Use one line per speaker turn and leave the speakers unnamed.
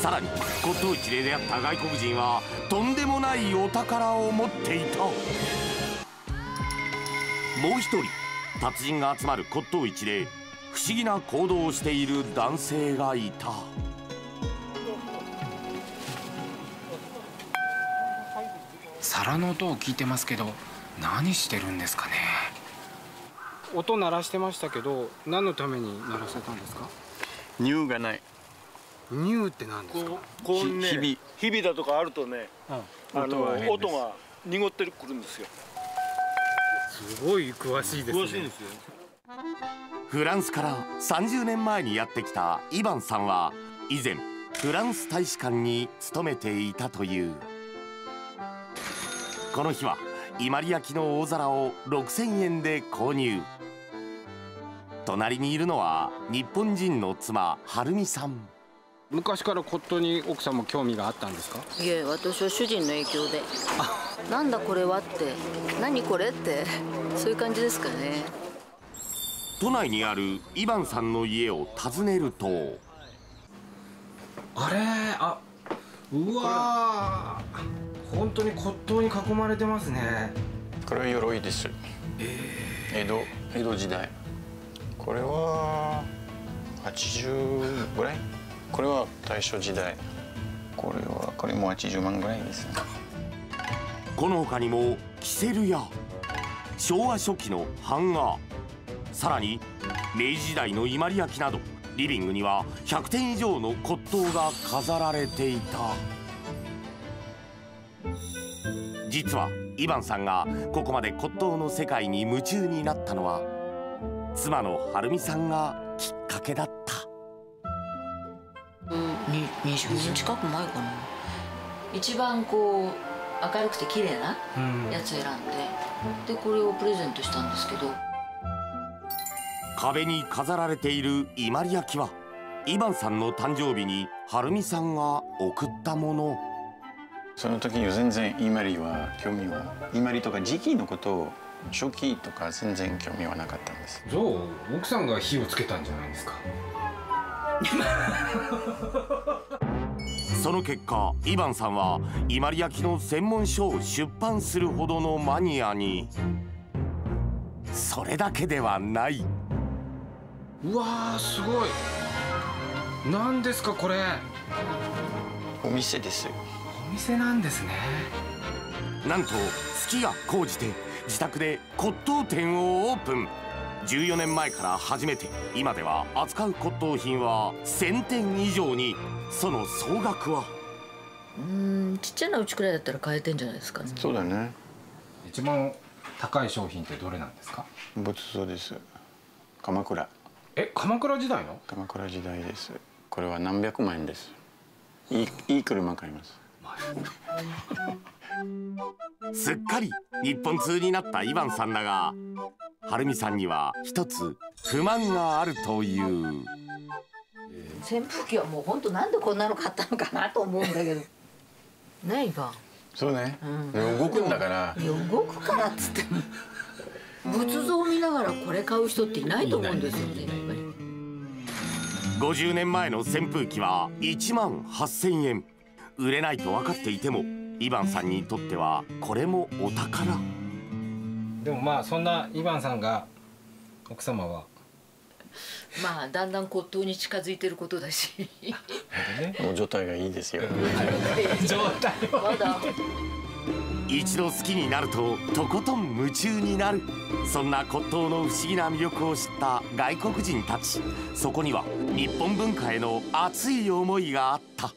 さらに骨董市で出会った外国人はとんでもないお宝を持っていた。もう一人達人が集まる骨董市で不思議な行動をしている男性がいた。
皿の音を聞いてますけど何してるんですかね？音鳴らしてましたけど何のために鳴らせたんですか？
乳がない
乳って何ですか？
こうねひび。ひびだとかあるとね、うん、あの音が濁ってくるんですよ。
すごい詳しいですね。詳しいですよ。
フランスから30年前にやってきたイヴァンさんは以前フランス大使館に勤めていたという。この日は伊万里焼の大皿を6000円で購入。隣にいるのは日本人の妻晴美さん
昔から骨董に奥さんも興味があったんですか？
いえ私は主人の影響で。なんだこれはって。何これって。そういう感じですかね。
都内にあるイヴァンさんの家を訪ねると。
あれ？あうわ本当に骨董に囲まれてますね。
これは鎧です、えー、江戸江戸時代。これは80ぐらい？これは大正時代。これはこれも80万ぐらいですね。
この他にもキセルや昭和初期のハンガーさらに明治時代の伊万里焼などリビングには100点以上の骨董が飾られていた。実はイバンさんがここまで骨董の世界に夢中になったのは妻の晴美さんがきっかけだった。
20年近く前かな。一番こう明るくて綺麗なやつ選んで、でこれをプレゼントしたんですけど。
壁に飾られている伊万里焼はイバンさんの誕生日に晴美さんが送ったもの。
その時に全然伊万里は興味は伊万里とか時期のことを初期とか全然興味はなかったんです。
じゃあ奥さんが火をつけたんじゃないですか
その結果イバンさんは伊万里焼の専門書を出版するほどのマニアに。それだけではない。う
わすごい。何ですかこれ。
お店です。
お店なんですね。
なんと月が高じて自宅で骨董店をオープン14年前から始めて今では扱う骨董品は1000点以上にその総額は？
うんちっちゃなうちくらいだったら買えてんじゃないですかね。
そうだね。
一番高い商品ってどれなんですか？
仏像です。鎌倉。
え鎌倉時代の？
鎌倉時代です。これは何百万円です。いいいい車買います。
すっかり日本通になったイヴァンさんだが晴美さんには一つ不満があるという。
扇風機はもう本当なんでこんなの買ったのかなと思うんだけど。ねイヴァン。
そうね、うん、動くんだから。
動くからっつっても。仏像を見ながらこれ買う人っていないと思うんですよね
50年前の扇風機は1万8000円。売れないと分かっていてもイヴァンさんにとってはこれもお宝
でもまあそんなイヴァンさんが奥様は。
まあだんだん骨董に近づいてることだし。
もう状態がいいですよ。
状態
まだ。
一度好きになるととことん夢中になる。そんな骨董の不思議な魅力を知った外国人たち。そこには日本文化への熱い思いがあった